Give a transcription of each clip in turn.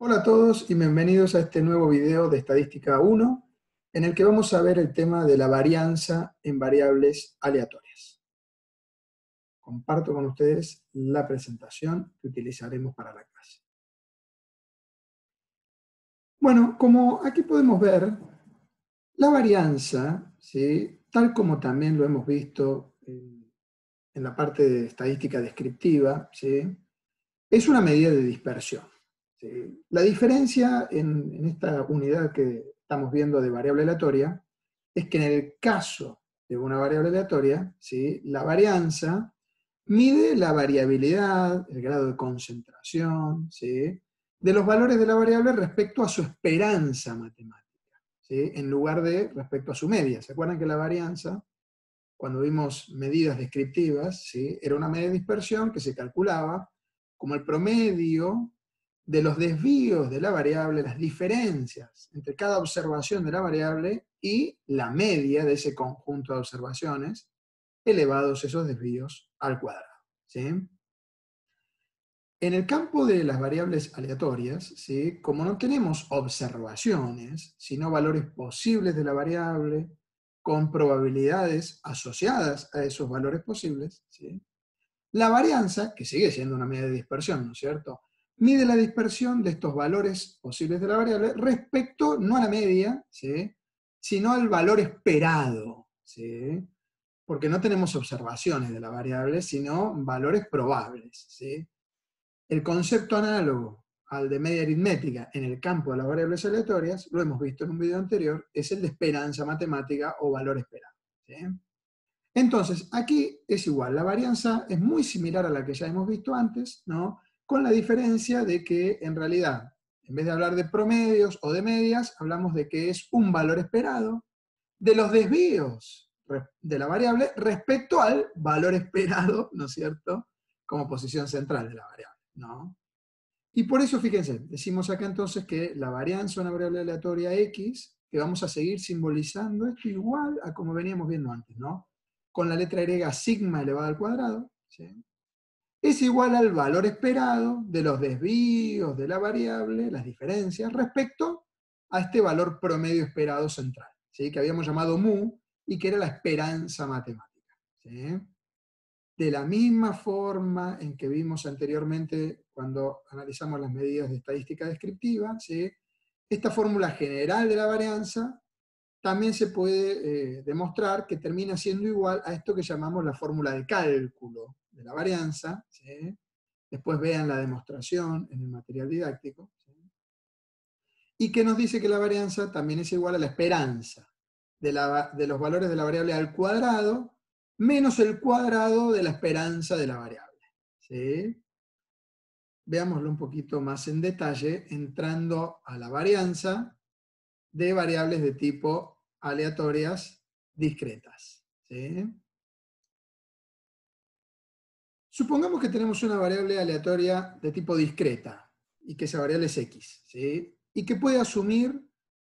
Hola a todos y bienvenidos a este nuevo video de Estadística 1, en el que vamos a ver el tema de la varianza en variables aleatorias. Comparto con ustedes la presentación que utilizaremos para la clase. Bueno, como aquí podemos ver, la varianza, ¿sí? tal como también lo hemos visto en, en la parte de estadística descriptiva, ¿sí? es una medida de dispersión. La diferencia en, esta unidad que estamos viendo de variable aleatoria es que en el caso de una variable aleatoria, ¿sí? la varianza mide la variabilidad, el grado de concentración, ¿sí? de los valores de la variable respecto a su esperanza matemática, ¿sí? en lugar de respecto a su media. ¿Se acuerdan que la varianza, cuando vimos medidas descriptivas, ¿sí? era una media de dispersión que se calculaba como el promedio de los desvíos de la variable, las diferencias entre cada observación de la variable y la media de ese conjunto de observaciones, elevados esos desvíos al cuadrado. ¿sí? En el campo de las variables aleatorias, ¿sí? como no tenemos observaciones, sino valores posibles de la variable, con probabilidades asociadas a esos valores posibles, ¿sí? la varianza, que sigue siendo una media de dispersión, ¿no es cierto?, mide la dispersión de estos valores posibles de la variable respecto no a la media, sino al valor esperado. Porque no tenemos observaciones de la variable, sino valores probables. El concepto análogo al de media aritmética en el campo de las variables aleatorias, lo hemos visto en un video anterior, es el de esperanza matemática o valor esperado. Entonces, aquí es igual, la varianza es muy similar a la que ya hemos visto antes, ¿no? Con la diferencia de que en realidad, en vez de hablar de promedios o de medias, hablamos de que es un valor esperado de los desvíos de la variable respecto al valor esperado, ¿no es cierto?, como posición central de la variable, ¿no? Y por eso, fíjense, decimos acá entonces que la varianza una variable aleatoria x, que vamos a seguir simbolizando esto igual a como veníamos viendo antes, ¿no? Con la letra griega sigma elevada al cuadrado, ¿sí? Es igual al valor esperado de los desvíos de la variable, las diferencias, respecto a este valor promedio esperado central, ¿sí? que habíamos llamado mu y que era la esperanza matemática. De la misma forma en que vimos anteriormente cuando analizamos las medidas de estadística descriptiva, ¿sí? esta fórmula general de la varianza también se puede eh, demostrar que termina siendo igual a esto que llamamos la fórmula de cálculo de la varianza, después vean la demostración en el material didáctico, y que nos dice que la varianza también es igual a la esperanza de, los valores de la variable al cuadrado menos el cuadrado de la esperanza de la variable. Veámoslo un poquito más en detalle, entrando a la varianza de variables de tipo aleatorias discretas. Supongamos que tenemos una variable aleatoria de tipo discreta y que esa variable es x, ¿sí? y que puede asumir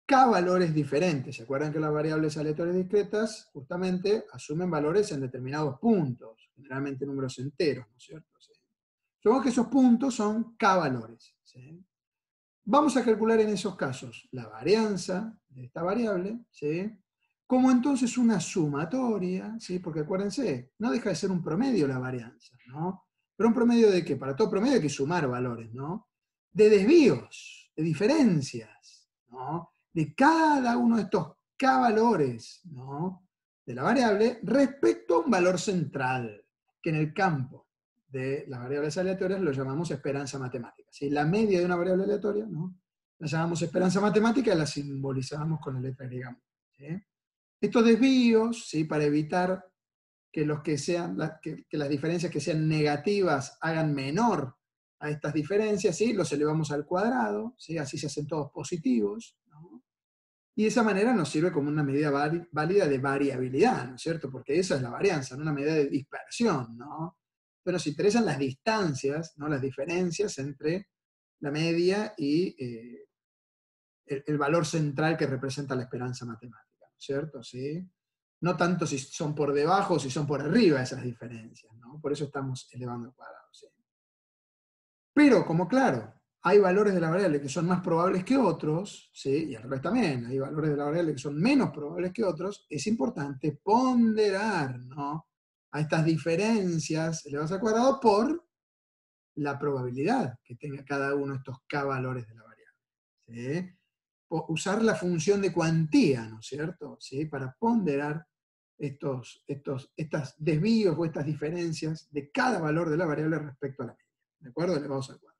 k valores diferentes. ¿Se acuerdan que las variables aleatorias discretas justamente asumen valores en determinados puntos, generalmente números enteros, ¿no es cierto? Supongamos que esos puntos son k valores. Vamos a calcular en esos casos la varianza de esta variable, ¿sí? como entonces una sumatoria, ¿sí? porque acuérdense, no deja de ser un promedio la varianza, Pero un promedio de qué? Para todo promedio hay que sumar valores, ¿no? De desvíos, de diferencias, ¿no? De cada uno de estos K valores, ¿no? De la variable respecto a un valor central, que en el campo de las variables aleatorias lo llamamos esperanza matemática. ¿sí? La media de una variable aleatoria, ¿no? La llamamos esperanza matemática y la simbolizamos con la letra griega. Estos desvíos, ¿sí? para evitar que, los que, sean, que, las diferencias que sean negativas hagan menor a estas diferencias, ¿sí? los elevamos al cuadrado, ¿sí? así se hacen todos positivos. Y de esa manera nos sirve como una medida válida de variabilidad, ¿no es cierto? Porque esa es la varianza, no una medida de dispersión, ¿no? Pero nos interesan las distancias, ¿no? las diferencias entre la media y eh, el valor central que representa la esperanza matemática. ¿cierto? ¿Sí? No tanto si son por debajo o si son por arriba esas diferencias, ¿no? Por eso estamos elevando el cuadrado, ¿sí? Pero, como claro, hay valores de la variable que son más probables que otros, ¿sí? y al revés también, hay valores de la variable que son menos probables que otros, es importante ponderar ¿no? a estas diferencias elevadas al cuadrado por la probabilidad que tenga cada uno de estos k valores de la variable. Usar la función de cuantía, ¿no es cierto? ¿Sí? Para ponderar estos, estos desvíos o estas diferencias de cada valor de la variable respecto a la media. ¿De acuerdo? Elevados al cuadrado.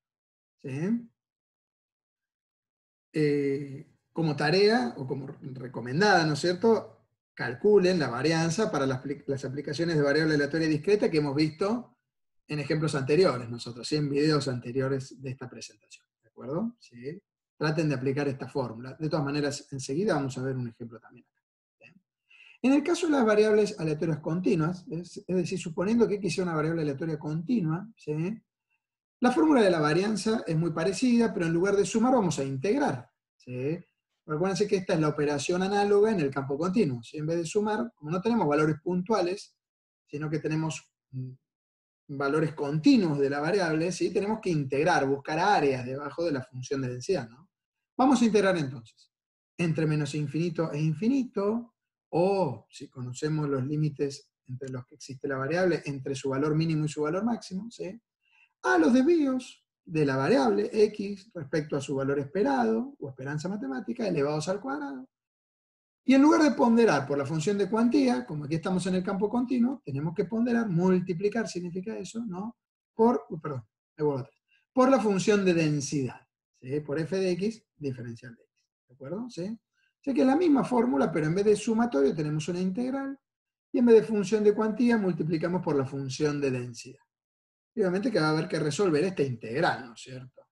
Eh, como tarea o como recomendada, ¿no es cierto? Calculen la varianza para las, aplicaciones de variable aleatoria discreta que hemos visto en ejemplos anteriores nosotros, en videos anteriores de esta presentación. ¿De acuerdo? ¿Sí? Traten de aplicar esta fórmula. De todas maneras, enseguida vamos a ver un ejemplo también En el caso de las variables aleatorias continuas, es, decir, suponiendo que X sea una variable aleatoria continua, ¿sí? La fórmula de la varianza es muy parecida, pero en lugar de sumar vamos a integrar. ¿sí? Que esta es la operación análoga en el campo continuo. En vez de sumar, como no tenemos valores puntuales, sino que tenemos mm, valores continuos de la variable, ¿sí? tenemos que integrar, buscar áreas debajo de la función de densidad. ¿no? Vamos a integrar entonces entre menos infinito e infinito, o si conocemos los límites entre los que existe la variable, entre su valor mínimo y su valor máximo, a los desvíos de la variable x respecto a su valor esperado o esperanza matemática elevados al cuadrado. Y en lugar de ponderar por la función de cuantía, como aquí estamos en el campo continuo, tenemos que ponderar, multiplicar significa eso, ¿no? Por, perdón, por la función de densidad, por f de x diferencial de x, ¿de acuerdo? ¿Sí? Así que es la misma fórmula, pero en vez de sumatorio tenemos una integral, y en vez de función de cuantía multiplicamos por la función de densidad obviamente que va a haber que resolver esta integral, ¿no es cierto?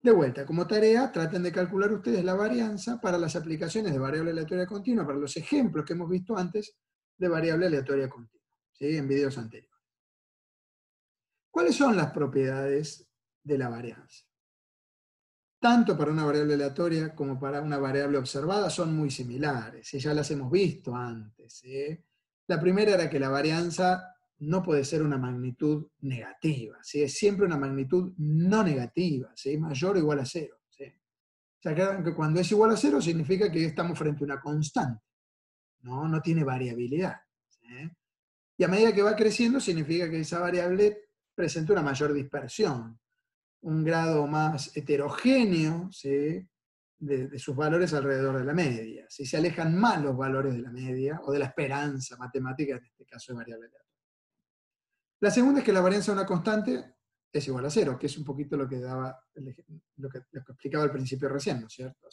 De vuelta, como tarea, traten de calcular ustedes la varianza para las aplicaciones de variable aleatoria continua, para los ejemplos que hemos visto antes de variable aleatoria continua, ¿sí? en videos anteriores. ¿Cuáles son las propiedades de la varianza? Tanto para una variable aleatoria como para una variable observada son muy similares, y ya las hemos visto antes. La primera era que la varianza no puede ser una magnitud negativa, ¿sí? es siempre una magnitud no negativa, ¿sí? mayor o igual a cero. ¿sí? O que cuando es igual a cero significa que estamos frente a una constante, no, no tiene variabilidad. Y a medida que va creciendo significa que esa variable presenta una mayor dispersión, un grado más heterogéneo de, sus valores alrededor de la media. Si se alejan más los valores de la media o de la esperanza matemática, en este caso de variable la segunda es que la varianza de una constante es igual a cero, que es un poquito lo que daba lo que, explicaba al principio recién, ¿no es cierto?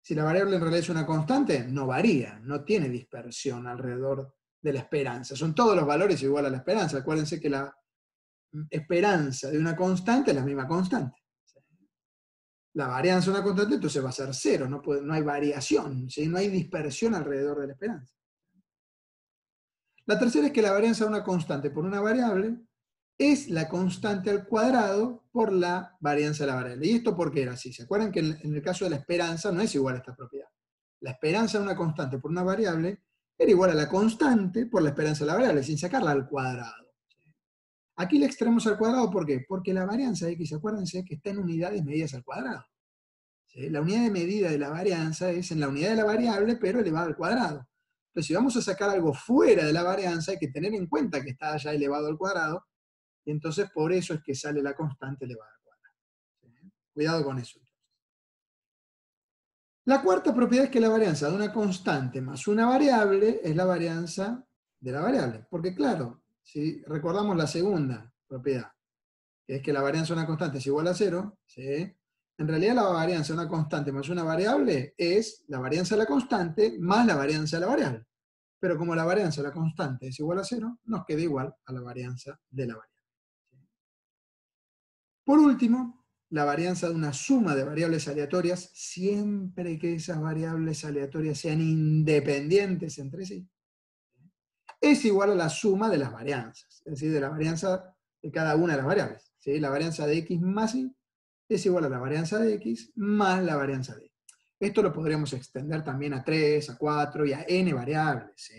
si la variable en realidad es una constante, no varía, no tiene dispersión alrededor de la esperanza. Son todos los valores igual a la esperanza. Acuérdense que la esperanza de una constante es la misma constante. La varianza de una constante entonces va a ser cero, no, no hay variación, no hay dispersión alrededor de la esperanza. La tercera es que la varianza de una constante por una variable es la constante al cuadrado por la varianza de la variable. ¿Y esto por qué era así? ¿Se acuerdan que en el caso de la esperanza no es igual a esta propiedad? La esperanza de una constante por una variable era igual a la constante por la esperanza de la variable, sin sacarla al cuadrado. Aquí la extremos al cuadrado, ¿por qué? Porque la varianza x, acuérdense que está en unidades medidas al cuadrado. La unidad de medida de la varianza es en la unidad de la variable, pero elevada al cuadrado. Entonces, si vamos a sacar algo fuera de la varianza, hay que tener en cuenta que está ya elevado al cuadrado, y entonces por eso es que sale la constante elevada al cuadrado. Cuidado con eso. La cuarta propiedad es que la varianza de una constante más una variable es la varianza de la variable. Porque claro, si recordamos la segunda propiedad, que es que la varianza de una constante es igual a cero, ¿sí? En realidad la varianza de una constante más una variable es la varianza de la constante más la varianza de la variable. Pero como la varianza de la constante es igual a cero, nos queda igual a la varianza de la variable. Por último, la varianza de una suma de variables aleatorias, siempre que esas variables aleatorias sean independientes entre sí, es igual a la suma de las varianzas, es decir, de la varianza de cada una de las variables. La varianza de x más y es igual a la varianza de x más la varianza de y. Esto lo podríamos extender también a 3, a 4 y a n variables.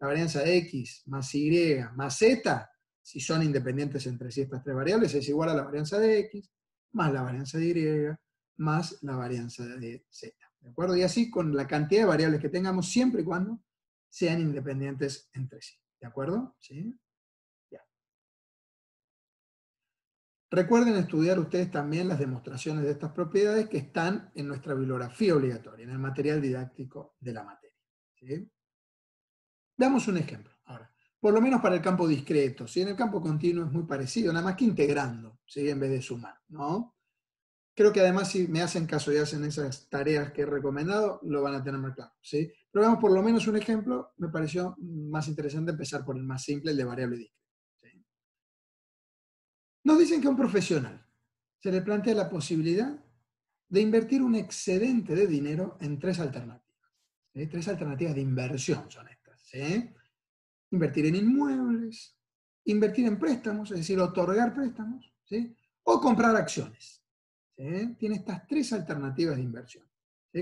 La varianza de x más y más z, si son independientes entre sí estas tres variables, es igual a la varianza de x más la varianza de Y, más la varianza de Z. ¿De acuerdo? Y así con la cantidad de variables que tengamos, siempre y cuando sean independientes entre sí. ¿De acuerdo? ¿Sí? Recuerden estudiar ustedes también las demostraciones de estas propiedades que están en nuestra bibliografía obligatoria, en el material didáctico de la materia. ¿sí? Damos un ejemplo ahora. Por lo menos para el campo discreto. ¿sí? En el campo continuo es muy parecido, nada más que integrando, ¿sí? en vez de sumar. ¿no? Creo que además si me hacen caso y hacen esas tareas que he recomendado, lo van a tener más claro. ¿sí? Pero veamos por lo menos un ejemplo, me pareció más interesante empezar por el más simple, el de variable discreta. Nos dicen que a un profesional se le plantea la posibilidad de invertir un excedente de dinero en tres alternativas. Tres alternativas de inversión son estas. Invertir en inmuebles, invertir en préstamos, es decir, otorgar préstamos, o comprar acciones. Tiene estas tres alternativas de inversión.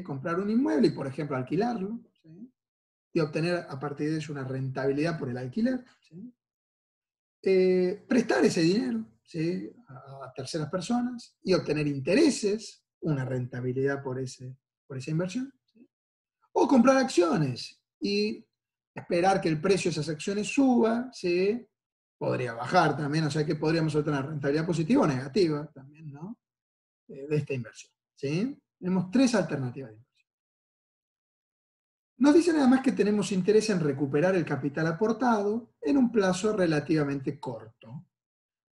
Comprar un inmueble y, por ejemplo, alquilarlo, y obtener a partir de eso una rentabilidad por el alquiler. Eh, prestar ese dinero, a terceras personas y obtener intereses, una rentabilidad por, ese, por esa inversión. O comprar acciones y esperar que el precio de esas acciones suba, ¿sí? podría bajar también, o sea que podríamos obtener rentabilidad positiva o negativa también, de esta inversión. ¿sí? Tenemos tres alternativas de inversión. Nos dicen además que tenemos interés en recuperar el capital aportado en un plazo relativamente corto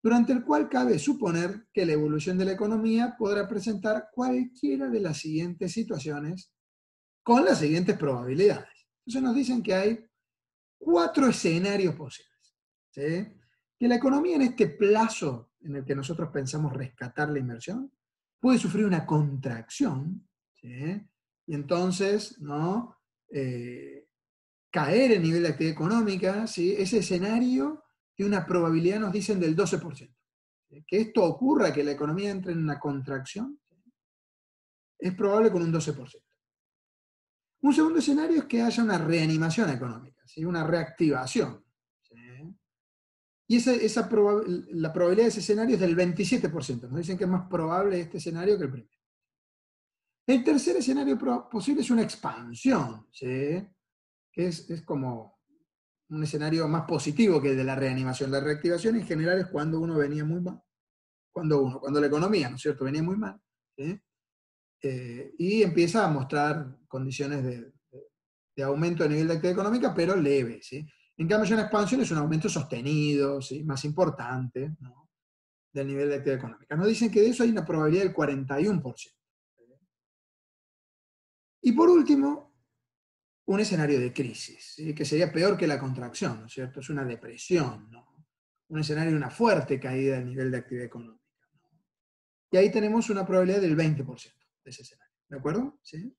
durante el cual cabe suponer que la evolución de la economía podrá presentar cualquiera de las siguientes situaciones con las siguientes probabilidades. Entonces nos dicen que hay cuatro escenarios posibles. Que la economía en este plazo en el que nosotros pensamos rescatar la inversión puede sufrir una contracción y entonces ¿no? Eh, caer en nivel de actividad económica, ¿sí? ese escenario y una probabilidad, nos dicen, del 12%. Que esto ocurra, que la economía entre en una contracción, es probable con un 12%. Un segundo escenario es que haya una reanimación económica, una reactivación. Y esa, la probabilidad de ese escenario es del 27%. Nos dicen que es más probable este escenario que el primero. El tercer escenario posible es una expansión, que es, es como un escenario más positivo que el de la reanimación. La reactivación en general es cuando uno venía muy mal, cuando uno, cuando la economía, ¿no es cierto?, venía muy mal, eh, y empieza a mostrar condiciones de, aumento de nivel de actividad económica, pero leve, ¿sí? En cambio, una expansión es un aumento sostenido, ¿sí? más importante, del nivel de actividad económica. Nos dicen que de eso hay una probabilidad del 41%. Y por último, un escenario de crisis, que sería peor que la contracción, ¿no es cierto? Es una depresión, ¿no? Un escenario de una fuerte caída del nivel de actividad económica. Y ahí tenemos una probabilidad del 20% de ese escenario. ¿De acuerdo? ¿Sí?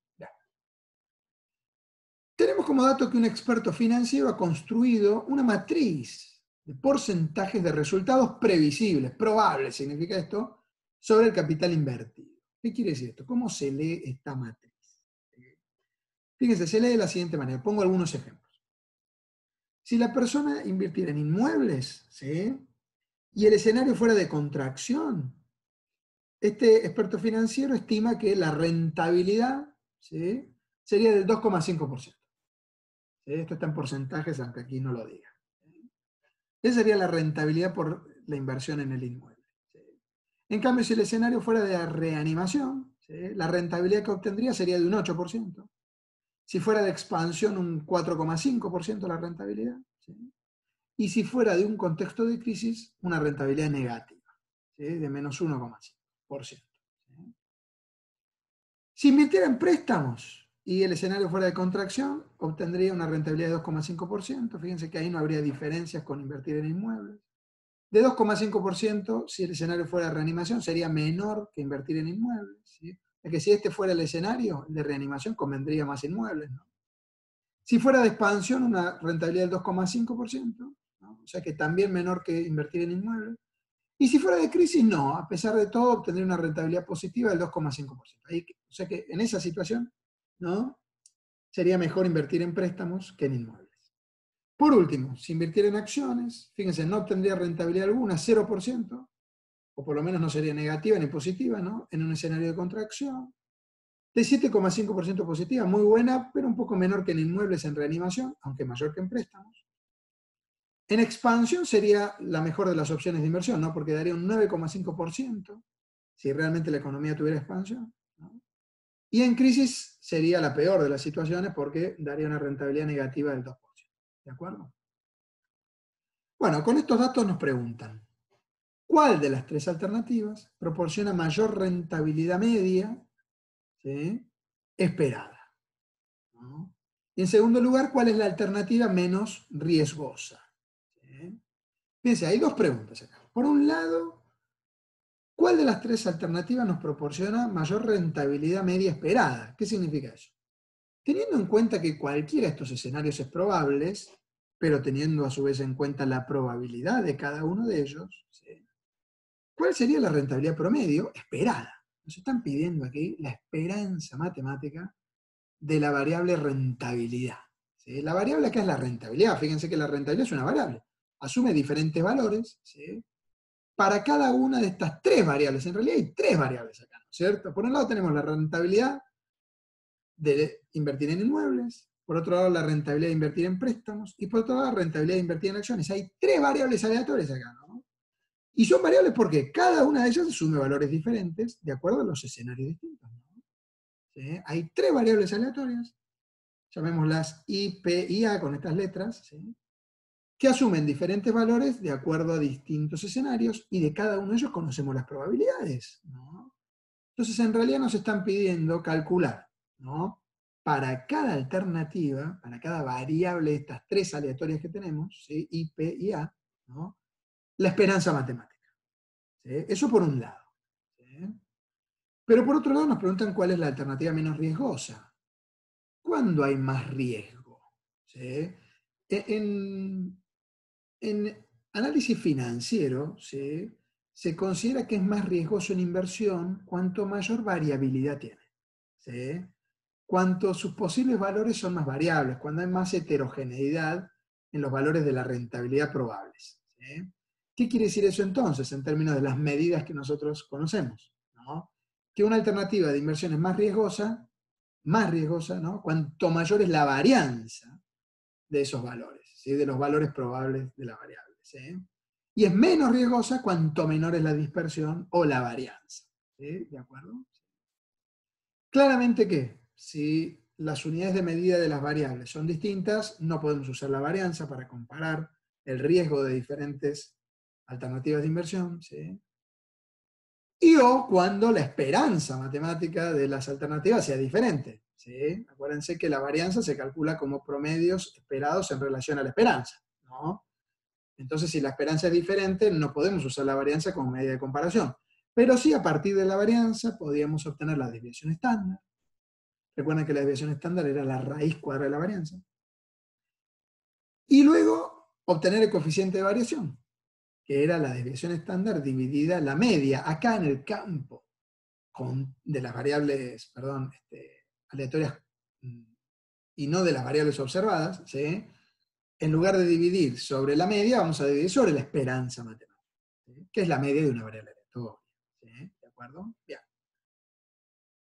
Tenemos como dato que un experto financiero ha construido una matriz de porcentajes de resultados previsibles, probables, significa esto, sobre el capital invertido. ¿Qué quiere decir esto? ¿Cómo se lee esta matriz? Fíjense, se lee de la siguiente manera. Pongo algunos ejemplos. Si la persona invirtiera en inmuebles, ¿sí? y el escenario fuera de contracción, este experto financiero estima que la rentabilidad ¿sí? sería del 2,5%. Esto está en porcentajes, aunque aquí no lo diga. Esa sería la rentabilidad por la inversión en el inmueble. En cambio, si el escenario fuera de reanimación, la rentabilidad que obtendría sería de un 8%. Si fuera de expansión, un 4,5% la rentabilidad. Y si fuera de un contexto de crisis, una rentabilidad negativa, de menos 1,5%. Si invirtiera en préstamos y el escenario fuera de contracción, obtendría una rentabilidad de 2,5%. Fíjense que ahí no habría diferencias con invertir en inmuebles. De 2,5%, si el escenario fuera de reanimación, sería menor que invertir en inmuebles. ¿sí? Es que si este fuera el escenario de reanimación, convendría más inmuebles. ¿no? Si fuera de expansión, una rentabilidad del 2,5%, o sea que también menor que invertir en inmuebles. Y si fuera de crisis, no, a pesar de todo, obtendría una rentabilidad positiva del 2,5%. O sea que en esa situación, ¿no? Sería mejor invertir en préstamos que en inmuebles. Por último, si invirtiera en acciones, fíjense, no obtendría rentabilidad alguna, 0%, o por lo menos no sería negativa ni positiva, ¿no? En un escenario de contracción. De 7,5% positiva, muy buena, pero un poco menor que en inmuebles en reanimación, aunque mayor que en préstamos. En expansión sería la mejor de las opciones de inversión, ¿no? Porque daría un 9,5% si realmente la economía tuviera expansión. Y en crisis sería la peor de las situaciones porque daría una rentabilidad negativa del 2%. ¿De acuerdo? Bueno, con estos datos nos preguntan, ¿cuál de las tres alternativas proporciona mayor rentabilidad media esperada? Y en segundo lugar, ¿cuál es la alternativa menos riesgosa? Fíjense, hay dos preguntas acá. Por un lado, ¿cuál de las tres alternativas nos proporciona mayor rentabilidad media esperada? ¿Qué significa eso? Teniendo en cuenta que cualquiera de estos escenarios es probable, pero teniendo a su vez en cuenta la probabilidad de cada uno de ellos, ¿cuál sería la rentabilidad promedio esperada? Nos están pidiendo aquí la esperanza matemática de la variable rentabilidad. La variable acá es la rentabilidad. Fíjense que la rentabilidad es una variable asume diferentes valores, para cada una de estas tres variables. En realidad hay tres variables acá, ¿no es cierto? Por un lado tenemos la rentabilidad de invertir en inmuebles, por otro lado la rentabilidad de invertir en préstamos, y por otro lado la rentabilidad de invertir en acciones. Hay tres variables aleatorias acá, ¿no? Y son variables porque cada una de ellas asume valores diferentes de acuerdo a los escenarios distintos. Hay tres variables aleatorias, llamémoslas I, P y A con estas letras, ¿sí? Que asumen diferentes valores de acuerdo a distintos escenarios y de cada uno de ellos conocemos las probabilidades. Entonces, en realidad nos están pidiendo calcular ¿no? para cada alternativa, para cada variable de estas tres aleatorias que tenemos, I, P y A, la esperanza matemática. Eso por un lado. Pero por otro lado nos preguntan cuál es la alternativa menos riesgosa. ¿Cuándo hay más riesgo? E, en, en análisis financiero se considera que es más riesgoso en inversión cuanto mayor variabilidad tiene. Cuanto sus posibles valores son más variables, cuando hay más heterogeneidad en los valores de la rentabilidad probables. ¿Qué quiere decir eso entonces en términos de las medidas que nosotros conocemos? Que una alternativa de inversión es más riesgosa, más riesgosa, cuanto mayor es la varianza de esos valores de los valores probables de la variable. Y es menos riesgosa cuanto menor es la dispersión o la varianza. ¿De acuerdo? Claramente que si las unidades de medida de las variables son distintas, no podemos usar la varianza para comparar el riesgo de diferentes alternativas de inversión. Y o cuando la esperanza matemática de las alternativas sea diferente. Acuérdense que la varianza se calcula como promedios esperados en relación a la esperanza. Entonces, si la esperanza es diferente, no podemos usar la varianza como medida de comparación. Pero sí, a partir de la varianza, podríamos obtener la desviación estándar. Recuerden que la desviación estándar era la raíz cuadrada de la varianza. Y luego, obtener el coeficiente de variación, que era la desviación estándar dividida la media, acá en el campo de las variables, perdón, este, aleatorias mm, y no de las variables observadas, en lugar de dividir sobre la media, vamos a dividir sobre la esperanza matemática, que es la media de una variable aleatoria. ¿De acuerdo? Bien.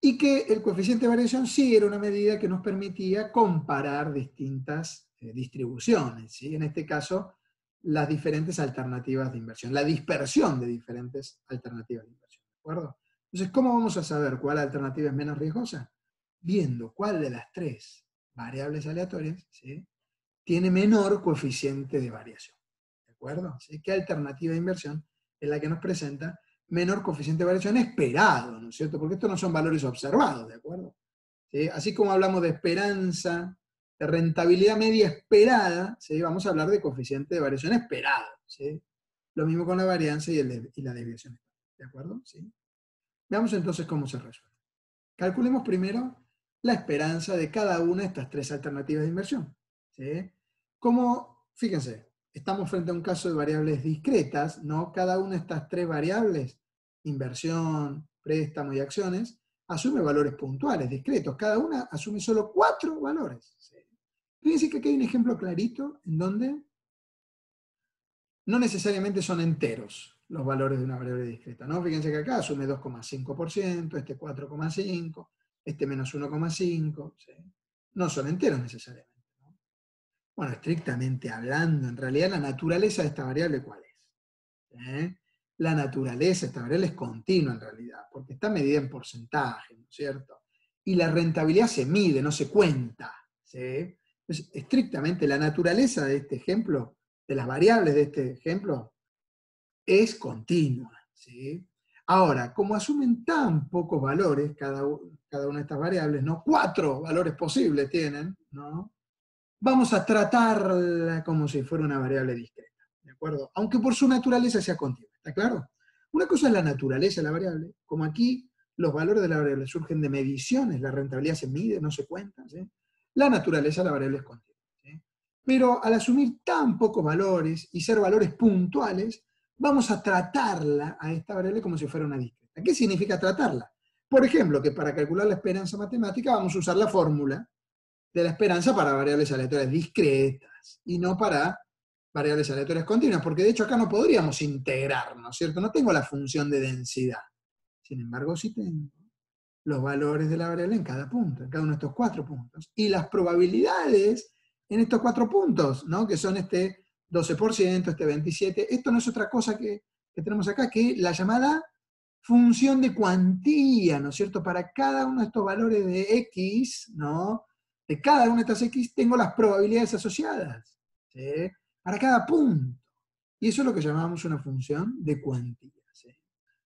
Y que el coeficiente de variación sí era una medida que nos permitía comparar distintas eh, distribuciones, ¿sí? en este caso, las diferentes alternativas de inversión, la dispersión de diferentes alternativas de inversión. ¿De acuerdo? Entonces, ¿cómo vamos a saber cuál alternativa es menos riesgosa? Viendo cuál de las tres variables aleatorias tiene menor coeficiente de variación. ¿De acuerdo? ¿Qué alternativa de inversión es la que nos presenta menor coeficiente de variación esperado, ¿no es cierto? Porque estos no son valores observados, ¿de acuerdo? Así como hablamos de esperanza, de rentabilidad media esperada, vamos a hablar de coeficiente de variación esperado. Lo mismo con la varianza y, la desviación. ¿De acuerdo? Veamos entonces cómo se resuelve. Calculemos primero la esperanza de cada una de estas tres alternativas de inversión. Como, fíjense, estamos frente a un caso de variables discretas, ¿no? Cada una de estas tres variables, inversión, préstamo y acciones, asume valores puntuales, discretos. Cada una asume solo cuatro valores. Fíjense que aquí hay un ejemplo clarito en donde no necesariamente son enteros los valores de una variable discreta. ¿no? Fíjense que acá asume 2,5%, este 4,5%, este menos 1,5%. No son enteros necesariamente. Bueno, estrictamente hablando, en realidad la naturaleza de esta variable, ¿cuál es? ¿Eh? La naturaleza de esta variable es continua en realidad, porque está medida en porcentaje, ¿no es cierto? Y la rentabilidad se mide, no se cuenta. ¿sí? estrictamente la naturaleza de este ejemplo, de las variables de este ejemplo, es continua. ¿sí? Ahora, como asumen tan pocos valores cada, cada una de estas variables, ¿no? cuatro valores posibles tienen, ¿no? vamos a tratarla como si fuera una variable discreta, ¿de acuerdo? Aunque por su naturaleza sea continua, ¿está claro? Una cosa es la naturaleza de la variable, como aquí los valores de la variable surgen de mediciones, la rentabilidad se mide, no se cuenta. La naturaleza de la variable es continua. Pero al asumir tan pocos valores y ser valores puntuales, vamos a tratarla a esta variable como si fuera una discreta. ¿Qué significa tratarla? Por ejemplo, que para calcular la esperanza matemática vamos a usar la fórmula de la esperanza para variables aleatorias discretas y no para variables aleatorias continuas, porque de hecho acá no podríamos integrar, ¿no es cierto? No tengo la función de densidad. Sin embargo, sí tengo los valores de la variable en cada punto, en cada uno de estos cuatro puntos. Y las probabilidades en estos cuatro puntos, ¿no? que son este 12%, este 27%, esto no es otra cosa que, tenemos acá que la llamada función de cuantía, ¿no es cierto? Para cada uno de estos valores de x, ¿no? De cada una de estas x tengo las probabilidades asociadas, Para cada punto. Y eso es lo que llamamos una función de cuantía,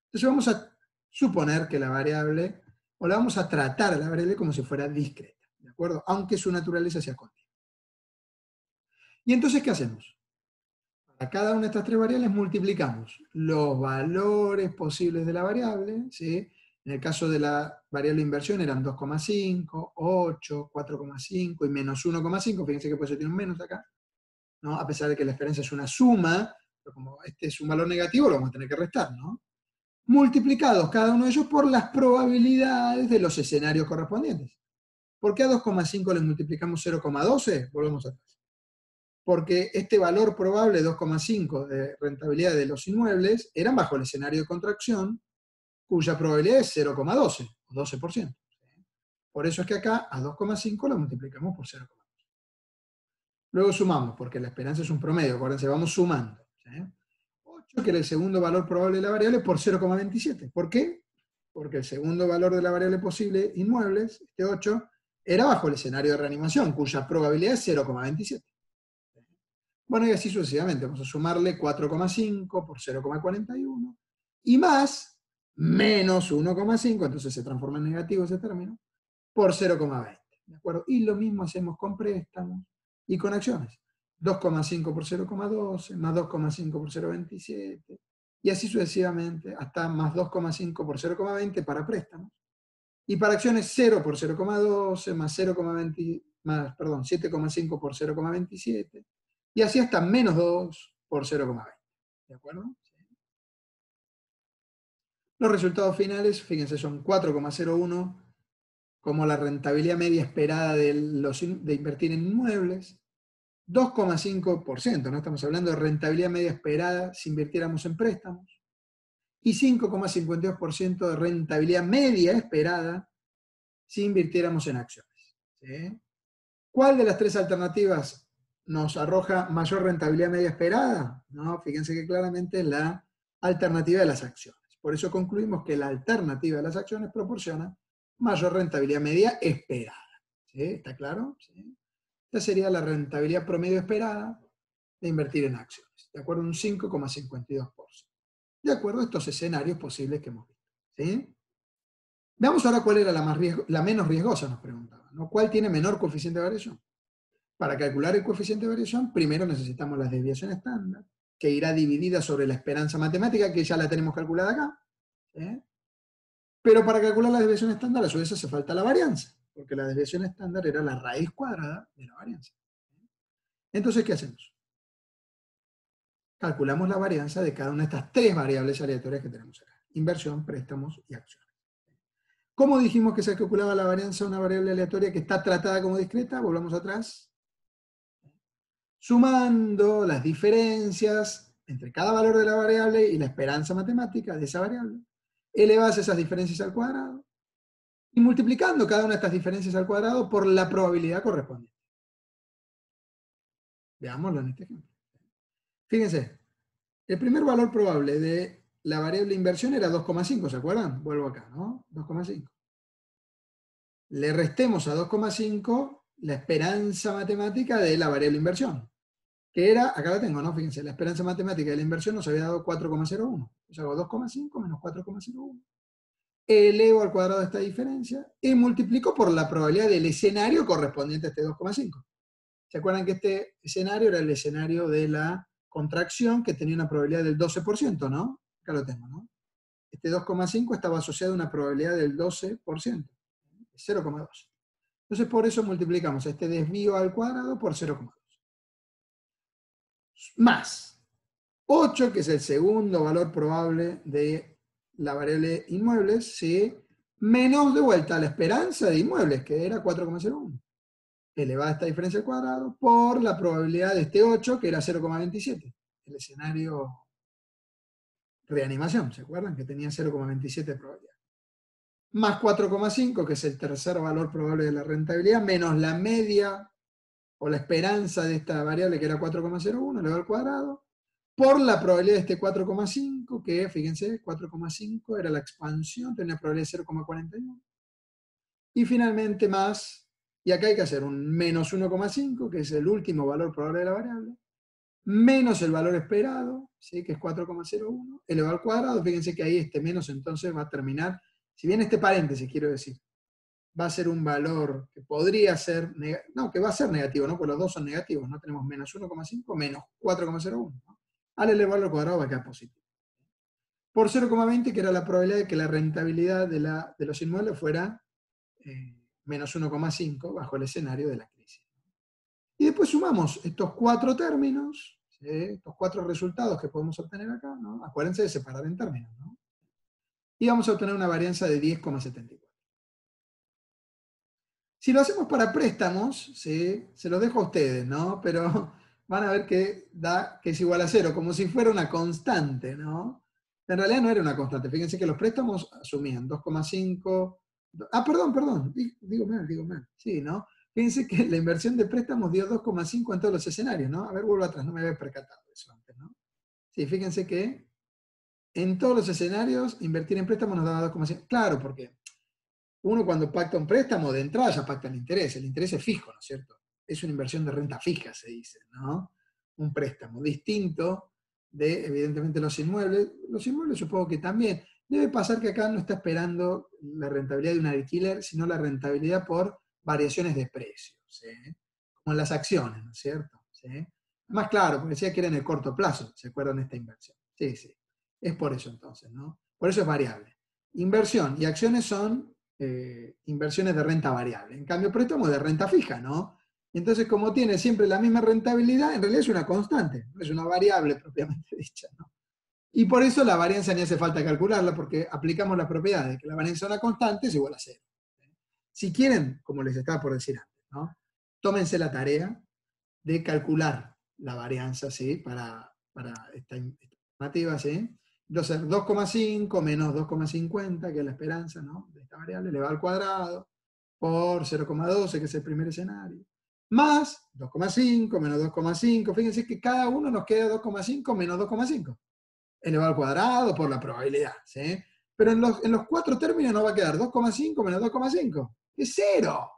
Entonces vamos a suponer que la variable o la vamos a tratar a la variable como si fuera discreta, ¿de acuerdo? Aunque su naturaleza sea continua. Y entonces, ¿qué hacemos? Para cada una de estas tres variables multiplicamos los valores posibles de la variable, ¿sí? En el caso de la variable inversión eran 2,5, 8, 4,5 y menos 1,5, fíjense que por eso tiene un menos acá, ¿no? A pesar de que la esperanza es una suma, pero como este es un valor negativo, lo vamos a tener que restar, ¿no? multiplicados cada uno de ellos por las probabilidades de los escenarios correspondientes. ¿Por qué a 2,5 le multiplicamos 0,12? Volvemos atrás. Porque este valor probable 2,5 de rentabilidad de los inmuebles eran bajo el escenario de contracción, cuya probabilidad es 0,12, o 12%. Por eso es que acá a 2,5 lo multiplicamos por 0,2. Luego sumamos, porque la esperanza es un promedio, acuérdense, vamos sumando que era el segundo valor probable de la variable, por 0,27. ¿Por qué? Porque el segundo valor de la variable posible inmuebles, este 8, era bajo el escenario de reanimación, cuya probabilidad es 0,27. Bueno, y así sucesivamente. Vamos a sumarle 4,5 por 0,41 y más menos 1,5, entonces se transforma en negativo ese término, por 0,20. ¿De acuerdo? Y lo mismo hacemos con préstamos y con acciones. 2,5 por 0,12, más 2,5 por 0,27, y así sucesivamente, hasta más 2,5 por 0,20 para préstamos. Y para acciones 0 por 0,12, más 0,20, más, perdón, 7,5 por 0,27, y así hasta menos 2 por 0,20. ¿De acuerdo? Los resultados finales, fíjense, son 4,01 como la rentabilidad media esperada de, los, de invertir en inmuebles, 2,5%, ¿no? Estamos hablando de rentabilidad media esperada si invirtiéramos en préstamos, y 5,52% de rentabilidad media esperada si invirtiéramos en acciones. ¿Cuál de las tres alternativas nos arroja mayor rentabilidad media esperada? ¿No? Fíjense que claramente la alternativa de las acciones. Por eso concluimos que la alternativa de las acciones proporciona mayor rentabilidad media esperada. ¿Está claro? ¿Sí? Esta sería la rentabilidad promedio esperada de invertir en acciones, de acuerdo un 5,52%. De acuerdo a estos escenarios posibles que hemos visto. Veamos ahora cuál era la, más la menos riesgosa, nos preguntaban. ¿no? ¿Cuál tiene menor coeficiente de variación? Para calcular el coeficiente de variación, primero necesitamos la desviación estándar, que irá dividida sobre la esperanza matemática, que ya la tenemos calculada acá. Pero para calcular la desviación estándar, a su vez hace falta la varianza porque la desviación estándar era la raíz cuadrada de la varianza. Entonces, ¿qué hacemos? Calculamos la varianza de cada una de estas tres variables aleatorias que tenemos acá. Inversión, préstamos y acciones. ¿Cómo dijimos que se calculaba la varianza de una variable aleatoria que está tratada como discreta? Volvamos atrás. Sumando las diferencias entre cada valor de la variable y la esperanza matemática de esa variable, elevas esas diferencias al cuadrado y multiplicando cada una de estas diferencias al cuadrado por la probabilidad correspondiente. Veámoslo en este ejemplo. Fíjense, el primer valor probable de la variable inversión era 2,5, ¿se acuerdan? Vuelvo acá, ¿no? 2,5. Le restemos a 2,5 la esperanza matemática de la variable inversión, que era, acá la tengo, ¿no? Fíjense, la esperanza matemática de la inversión nos había dado 4,01. Yo hago 2,5 menos 4,01. Elevo al cuadrado esta diferencia y multiplico por la probabilidad del escenario correspondiente a este 2,5. ¿Se acuerdan que este escenario era el escenario de la contracción que tenía una probabilidad del 12%, ¿no? Acá lo tengo, ¿no? Este 2,5 estaba asociado a una probabilidad del 12%, 0,2. Entonces por eso multiplicamos este desvío al cuadrado por 0,2. Más 8, que es el segundo valor probable de la variable inmuebles, menos de vuelta la esperanza de inmuebles, que era 4,01 elevada esta diferencia al cuadrado por la probabilidad de este 8, que era 0,27. El escenario reanimación, ¿se acuerdan? Que tenía 0,27 de probabilidad. Más 4,5, que es el tercer valor probable de la rentabilidad, menos la media o la esperanza de esta variable que era 4,01 elevado al cuadrado, por la probabilidad de este 4,5, que fíjense, 4,5 era la expansión, tenía probabilidad de 0,41. Y finalmente más y acá hay que hacer un menos 1,5, que es el último valor probable de la variable, menos el valor esperado, ¿sí? que es 4,01, elevado al cuadrado. Fíjense que ahí este menos entonces va a terminar, si bien este paréntesis quiero decir, va a ser un valor que podría ser, no, que va a ser negativo, ¿no? Pues los dos son negativos, ¿no? Tenemos menos 1,5 menos 4,01. Al elevarlo al cuadrado va a quedar positivo. Por 0,20, que era la probabilidad de que la rentabilidad de, la, de los inmuebles fuera eh, menos 1,5 bajo el escenario de la crisis. Y después sumamos estos cuatro términos, estos cuatro resultados que podemos obtener acá, ¿no? acuérdense de separar en términos, ¿no? y vamos a obtener una varianza de 10,74. Si lo hacemos para préstamos, ¿sí? se los dejo a ustedes, ¿no? pero van a ver que da que es igual a cero, como si fuera una constante. ¿no? En realidad no era una constante, fíjense que los préstamos asumían 2,5, Ah, perdón, perdón, digo mal, digo mal. Sí, ¿no? Fíjense que la inversión de préstamos dio 2,5 en todos los escenarios, ¿no? A ver, vuelvo atrás, no me había percatado eso antes, ¿no? Sí, fíjense que en todos los escenarios invertir en préstamos nos daba 2,5. Claro, porque uno cuando pacta un préstamo de entrada ya pacta el interés, el interés es fijo, ¿no es cierto? Es una inversión de renta fija, se dice, ¿no? Un préstamo distinto de, evidentemente, los inmuebles. Los inmuebles supongo que también, Debe pasar que acá no está esperando la rentabilidad de un alquiler, sino la rentabilidad por variaciones de precios, como en las acciones, ¿no es cierto? Más claro, porque decía que era en el corto plazo, ¿se acuerdan de esta inversión? Sí, sí. Es por eso entonces, ¿no? Por eso es variable. Inversión y acciones son eh, inversiones de renta variable. En cambio, préstamo de renta fija, ¿no? Entonces, como tiene siempre la misma rentabilidad, en realidad es una constante, no es una variable propiamente dicha. Y por eso la varianza ni hace falta calcularla, porque aplicamos la propiedad de que la varianza de una constante es igual a cero. Si quieren, como les estaba por decir antes, ¿no? tómense la tarea de calcular la varianza ¿sí? para, para esta estimativa. ¿sí? Entonces, 2,5 menos 2,50, que es la esperanza ¿no? de esta variable, elevado al cuadrado, por 0,12, que es el primer escenario, más 2,5 menos 2,5. Fíjense que cada uno nos queda 2,5 menos 2,5, elevado al cuadrado por la probabilidad. Pero en los, en los cuatro términos nos va a quedar 2,5 menos 2,5, es 0.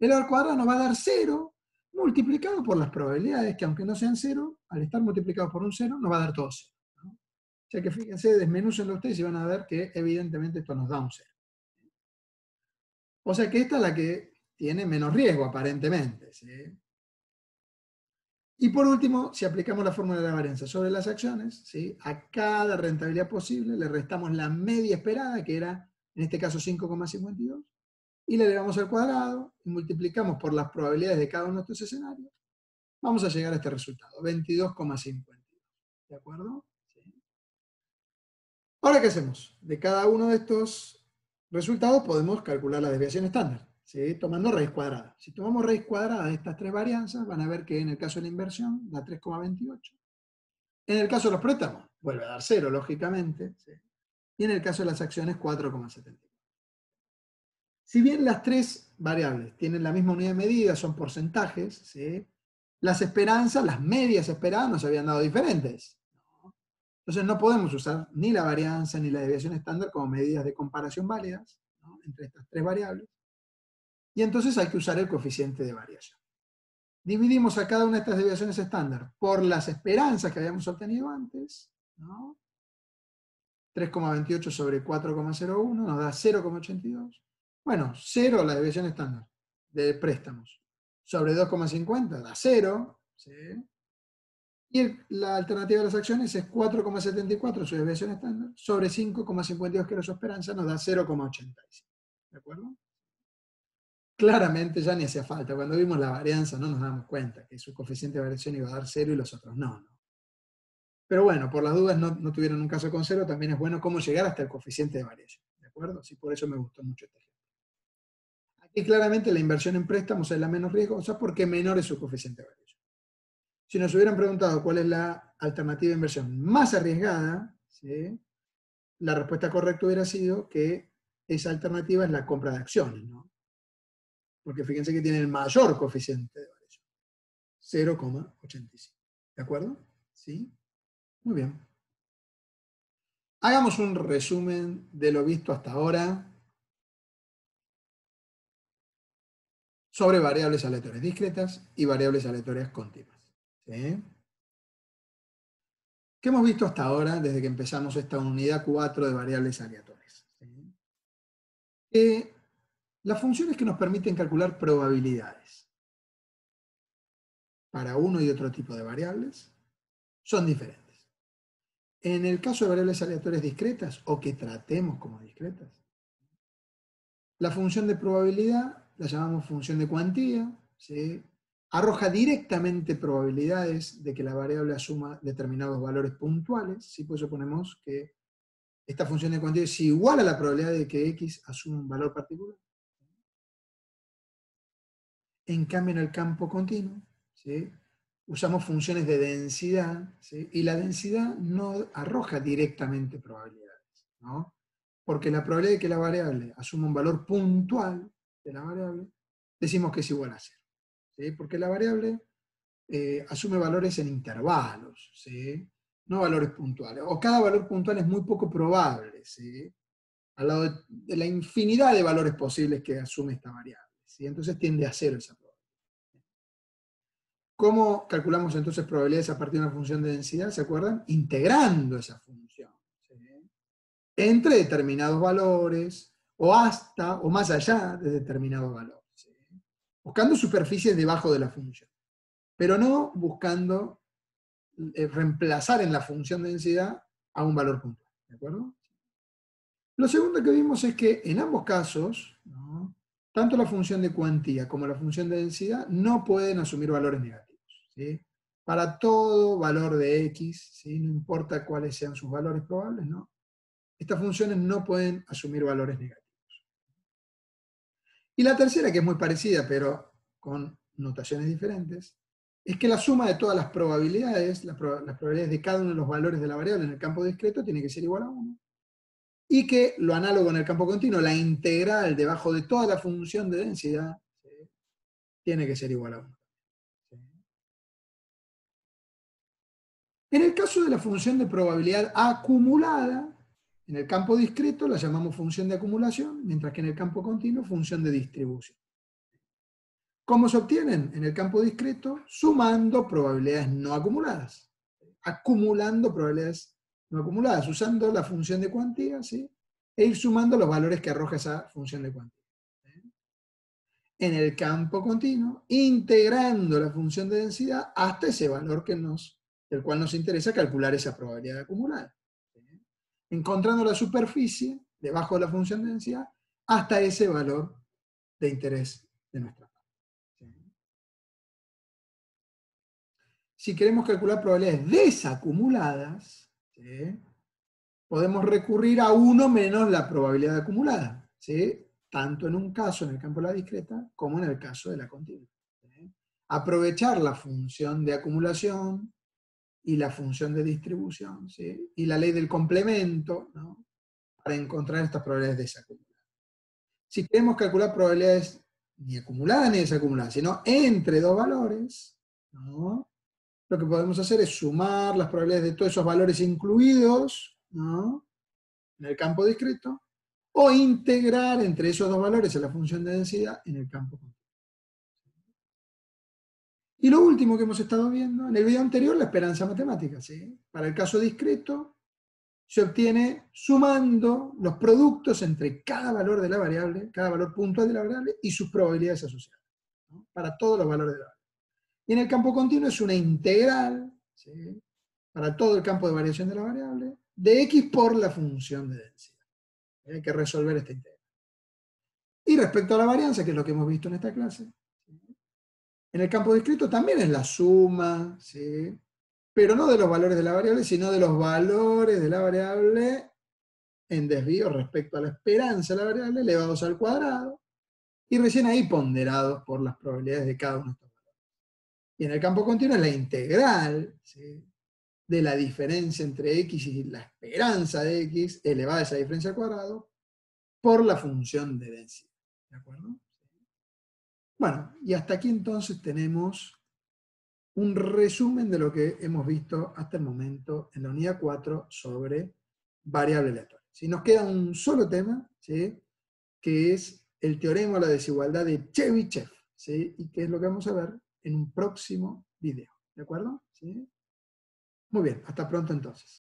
Elevado al cuadrado nos va a dar 0, multiplicado por las probabilidades, que aunque no sean 0, al estar multiplicado por un 0, nos va a dar todo 0 sea que fíjense, desmenúcenlo ustedes y van a ver que evidentemente esto nos da un cero. O sea que esta es la que tiene menos riesgo aparentemente. Y por último, si aplicamos la fórmula de la varianza sobre las acciones, ¿sí? a cada rentabilidad posible le restamos la media esperada, que era en este caso 5,52, y le elevamos al cuadrado y multiplicamos por las probabilidades de cada uno de estos escenarios, vamos a llegar a este resultado, 22,52. ¿De acuerdo? Ahora, ¿qué hacemos? De cada uno de estos resultados podemos calcular la desviación estándar tomando raíz cuadrada. Si tomamos raíz cuadrada de estas tres varianzas, van a ver que en el caso de la inversión da 3,28. En el caso de los préstamos, vuelve a dar cero, lógicamente. Y en el caso de las acciones, 4,74. Si bien las tres variables tienen la misma unidad de medida, son porcentajes, las esperanzas, las medias esperadas nos habían dado diferentes. Entonces no podemos usar ni la varianza ni la deviación estándar como medidas de comparación válidas entre estas tres variables. Y entonces hay que usar el coeficiente de variación. Dividimos a cada una de estas deviaciones estándar por las esperanzas que habíamos obtenido antes. 3,28 sobre 4,01 nos da 0,82. Bueno, 0 la deviación estándar de préstamos. Sobre 2,50 da 0. Y la alternativa de las acciones es 4,74 su deviación estándar sobre 5,52 que era su esperanza nos da 0,85. ¿De acuerdo? Claramente ya ni hacía falta. Cuando vimos la varianza no nos damos cuenta que su coeficiente de variación iba a dar 0 y los otros no. no. Pero bueno, por las dudas no, tuvieron un caso con 0, también es bueno cómo llegar hasta el coeficiente de variación. ¿De acuerdo? Sí, por eso me gustó mucho este ejemplo. Aquí claramente la inversión en préstamos es la menos riesgosa porque menor es su coeficiente de variación. Si nos hubieran preguntado cuál es la alternativa de inversión más arriesgada, la respuesta correcta hubiera sido que esa alternativa es la compra de acciones, ¿no? porque fíjense que tiene el mayor coeficiente de variación, 0,85. ¿De acuerdo? ¿Sí? Muy bien. Hagamos un resumen de lo visto hasta ahora sobre variables aleatorias discretas y variables aleatorias continuas. ¿Sí? ¿Qué hemos visto hasta ahora desde que empezamos esta unidad 4 de variables aleatorias? ¿Sí? Las funciones que nos permiten calcular probabilidades para uno y otro tipo de variables son diferentes. En el caso de variables aleatorias discretas, o que tratemos como discretas, la función de probabilidad la llamamos función de cuantía, arroja directamente probabilidades de que la variable asuma determinados valores puntuales, ¿sí? por ponemos que esta función de cuantía es igual a la probabilidad de que x asuma un valor particular. En cambio, en el campo continuo, usamos funciones de densidad, y la densidad no arroja directamente probabilidades, porque la probabilidad de que la variable asuma un valor puntual de la variable, decimos que es igual a cero, porque la variable eh, asume valores en intervalos, no valores puntuales, o cada valor puntual es muy poco probable, al lado de la infinidad de valores posibles que asume esta variable. Entonces tiende a cero esa probabilidad. ¿Cómo calculamos entonces probabilidades a partir de una función de densidad? ¿Se acuerdan? Integrando esa función. Entre determinados valores, o hasta, o más allá de determinados valores. Buscando superficies debajo de la función. Pero no buscando eh, reemplazar en la función de densidad a un valor puntual. ¿De acuerdo? Lo segundo que vimos es que en ambos casos, tanto la función de cuantía como la función de densidad no pueden asumir valores negativos. Para todo valor de x, no importa cuáles sean sus valores probables, ¿no? estas funciones no pueden asumir valores negativos. Y la tercera, que es muy parecida, pero con notaciones diferentes, es que la suma de todas las probabilidades, las probabilidades de cada uno de los valores de la variable en el campo discreto, tiene que ser igual a 1 y que lo análogo en el campo continuo, la integral debajo de toda la función de densidad, tiene que ser igual a 1. En el caso de la función de probabilidad acumulada, en el campo discreto la llamamos función de acumulación, mientras que en el campo continuo función de distribución. ¿Cómo se obtienen? En el campo discreto, sumando probabilidades no acumuladas, acumulando probabilidades no acumuladas, usando la función de cuantía, ¿sí? e ir sumando los valores que arroja esa función de cuantía. En el campo continuo, integrando la función de densidad hasta ese valor que nos, del cual nos interesa calcular esa probabilidad acumulada. Encontrando la superficie debajo de la función de densidad hasta ese valor de interés de nuestra parte. Si queremos calcular probabilidades desacumuladas, podemos recurrir a uno menos la probabilidad acumulada, tanto en un caso en el campo de la discreta como en el caso de la continua. Aprovechar la función de acumulación y la función de distribución, ¿sí? y la ley del complemento, ¿no? para encontrar estas probabilidades desacumuladas. Si queremos calcular probabilidades ni acumuladas ni desacumuladas, sino entre dos valores, ¿no? lo que podemos hacer es sumar las probabilidades de todos esos valores incluidos ¿no? en el campo discreto, o integrar entre esos dos valores a la función de densidad en el campo continuo. Y lo último que hemos estado viendo, en el video anterior, la esperanza matemática. ¿sí? Para el caso discreto, se obtiene sumando los productos entre cada valor de la variable, cada valor puntual de la variable y sus probabilidades asociadas, para todos los valores de la variable. Y en el campo continuo es una integral, ¿sí? para todo el campo de variación de la variable, de x por la función de densidad. Hay que resolver esta integral. Y respecto a la varianza, que es lo que hemos visto en esta clase, en el campo discreto también es la suma, ¿sí? pero no de los valores de la variable, sino de los valores de la variable en desvío respecto a la esperanza de la variable elevados al cuadrado, y recién ahí ponderados por las probabilidades de cada uno de estos valores. Y en el campo continuo es la integral de la diferencia entre x y la esperanza de x elevada a esa diferencia al cuadrado por la función de densidad. ¿De acuerdo? Bueno, y hasta aquí entonces tenemos un resumen de lo que hemos visto hasta el momento en la unidad 4 sobre variable aleatoria. Si nos queda un solo tema, ¿sí? que es el teorema de la desigualdad de Chebyshev, ¿sí? y que es lo que vamos a ver en un próximo video. ¿De acuerdo? ¿Sí? Muy bien, hasta pronto entonces.